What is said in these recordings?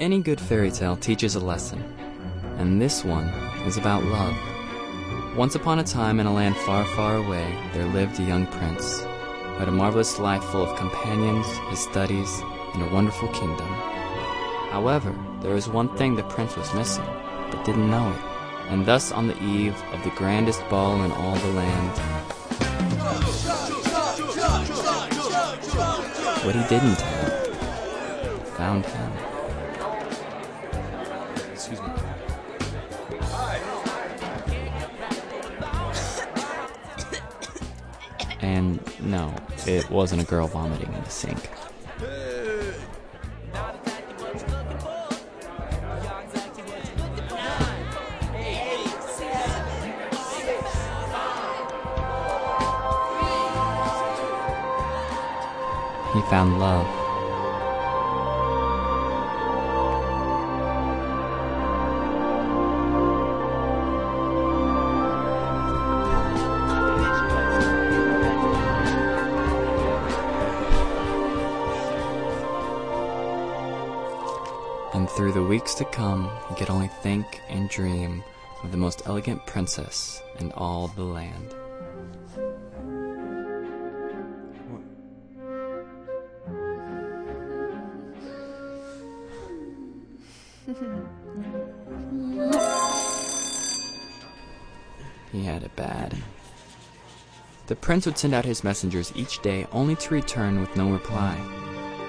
Any good fairy tale teaches a lesson, and this one is about love. Once upon a time, in a land far, far away, there lived a young prince who had a marvelous life full of companions, his studies, and a wonderful kingdom. However, there was one thing the prince was missing, but didn't know it. And thus, on the eve of the grandest ball in all the land, what he didn't have found him. Excuse me. And no, it wasn't a girl vomiting in the sink. He found love. Through the weeks to come, he could only think and dream of the most elegant princess in all the land. He had it bad. The prince would send out his messengers each day only to return with no reply.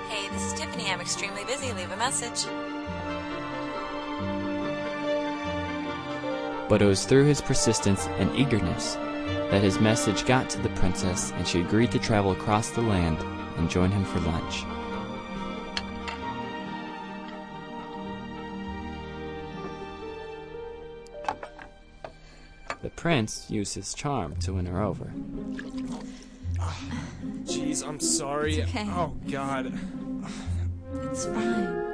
Hey, this is Tiffany. I'm extremely busy. Leave a message. But it was through his persistence and eagerness that his message got to the princess and she agreed to travel across the land and join him for lunch. The prince used his charm to win her over. Jeez, I'm sorry. It's okay. Oh God. It's fine.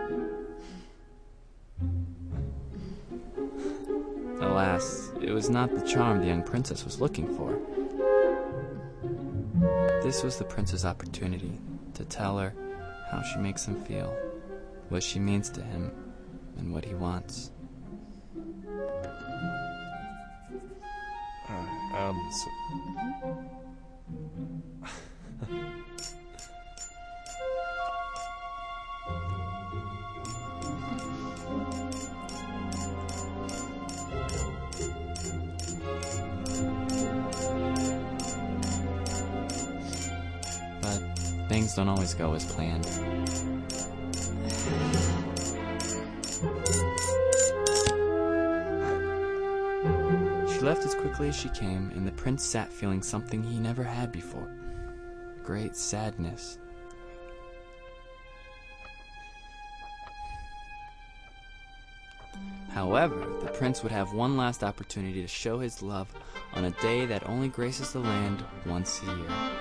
Alas, it was not the charm the young princess was looking for. This was the prince's opportunity to tell her how she makes him feel, what she means to him, and what he wants. Uh, um. So, things don't always go as planned. She left as quickly as she came, and the prince sat feeling something he never had before great sadness. However, the prince would have one last opportunity to show his love on a day that only graces the land once a year.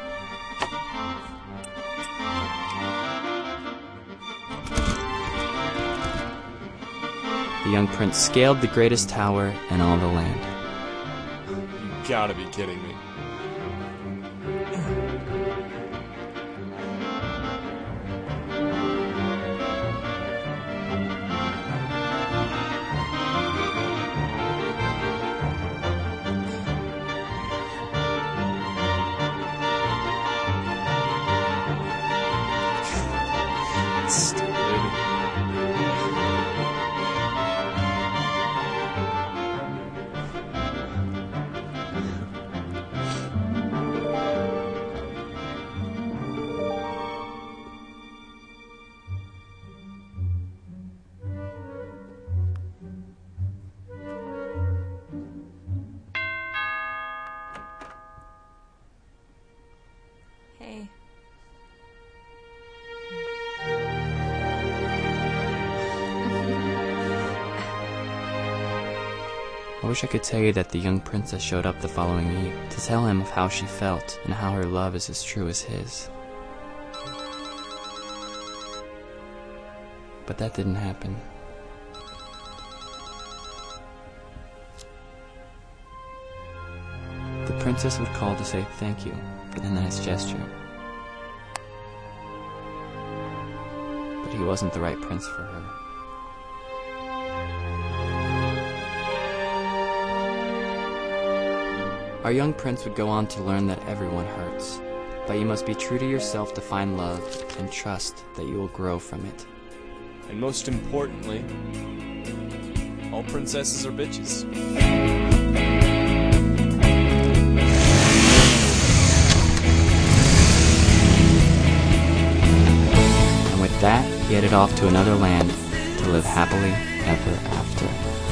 The young prince scaled the greatest tower in all the land. you gotta be kidding me. I wish I could tell you that the young princess showed up the following eve to tell him of how she felt and how her love is as true as his. But that didn't happen. The princess would call to say thank you for the nice gesture. But he wasn't the right prince for her. Our young prince would go on to learn that everyone hurts, but you must be true to yourself to find love and trust that you will grow from it. And most importantly, all princesses are bitches. And with that, he headed off to another land to live happily ever after.